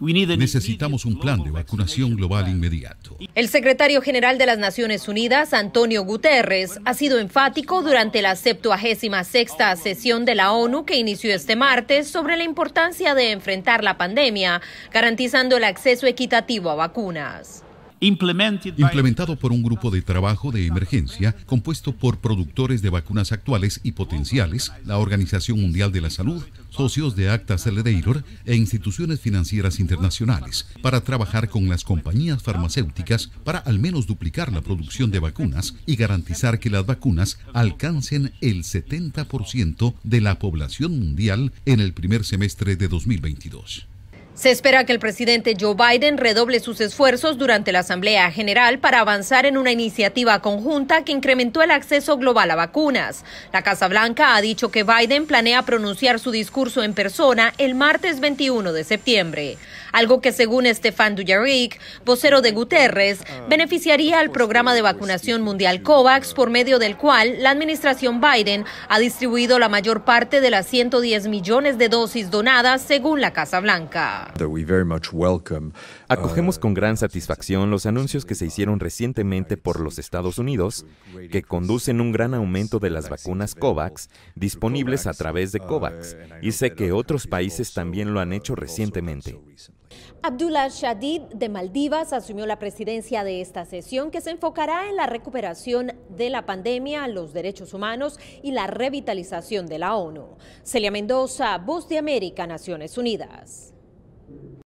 Necesitamos un plan de vacunación global inmediato. El secretario general de las Naciones Unidas, Antonio Guterres, ha sido enfático durante la 76 sesión de la ONU que inició este martes sobre la importancia de enfrentar la pandemia, garantizando el acceso equitativo a vacunas implementado por un grupo de trabajo de emergencia compuesto por productores de vacunas actuales y potenciales, la Organización Mundial de la Salud, socios de Acta Accelerator e instituciones financieras internacionales para trabajar con las compañías farmacéuticas para al menos duplicar la producción de vacunas y garantizar que las vacunas alcancen el 70% de la población mundial en el primer semestre de 2022. Se espera que el presidente Joe Biden redoble sus esfuerzos durante la Asamblea General para avanzar en una iniciativa conjunta que incrementó el acceso global a vacunas. La Casa Blanca ha dicho que Biden planea pronunciar su discurso en persona el martes 21 de septiembre, algo que según Stefan Dujarric, vocero de Guterres, beneficiaría al programa de vacunación mundial COVAX por medio del cual la administración Biden ha distribuido la mayor parte de las 110 millones de dosis donadas según la Casa Blanca. Acogemos con gran satisfacción los anuncios que se hicieron recientemente por los Estados Unidos, que conducen un gran aumento de las vacunas COVAX disponibles a través de COVAX, y sé que otros países también lo han hecho recientemente. Abdullah Shadid de Maldivas asumió la presidencia de esta sesión que se enfocará en la recuperación de la pandemia, los derechos humanos y la revitalización de la ONU. Celia Mendoza, Voz de América, Naciones Unidas.